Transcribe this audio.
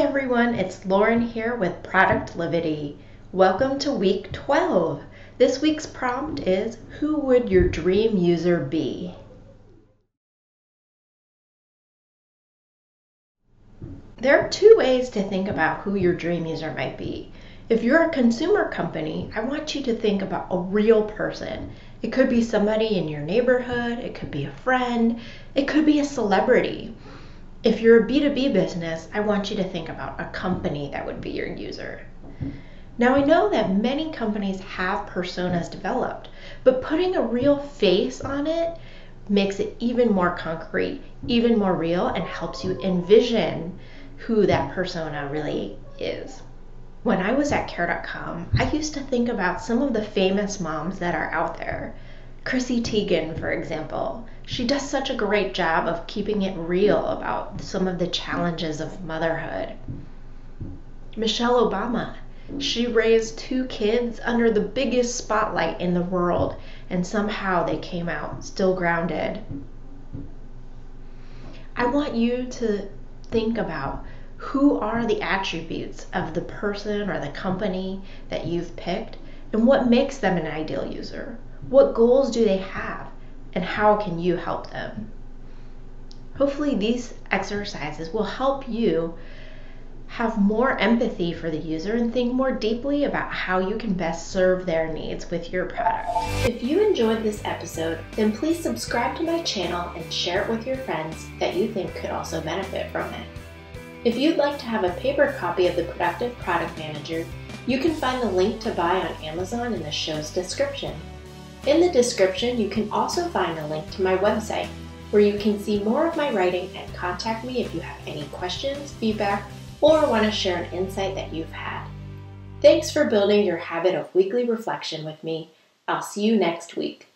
everyone, it's Lauren here with productLivity. Welcome to week 12. This week's prompt is Who would your dream user be? There are two ways to think about who your dream user might be. If you're a consumer company, I want you to think about a real person. It could be somebody in your neighborhood, it could be a friend, it could be a celebrity. If you're a B2B business, I want you to think about a company that would be your user. Now, I know that many companies have personas developed, but putting a real face on it makes it even more concrete, even more real, and helps you envision who that persona really is. When I was at care.com, I used to think about some of the famous moms that are out there. Chrissy Teigen, for example, she does such a great job of keeping it real about some of the challenges of motherhood. Michelle Obama, she raised two kids under the biggest spotlight in the world, and somehow they came out still grounded. I want you to think about who are the attributes of the person or the company that you've picked and what makes them an ideal user. What goals do they have? And how can you help them? Hopefully, these exercises will help you have more empathy for the user and think more deeply about how you can best serve their needs with your product. If you enjoyed this episode, then please subscribe to my channel and share it with your friends that you think could also benefit from it. If you'd like to have a paper copy of the Productive Product Manager, you can find the link to buy on Amazon in the show's description. In the description, you can also find a link to my website where you can see more of my writing and contact me if you have any questions, feedback, or want to share an insight that you've had. Thanks for building your habit of weekly reflection with me. I'll see you next week.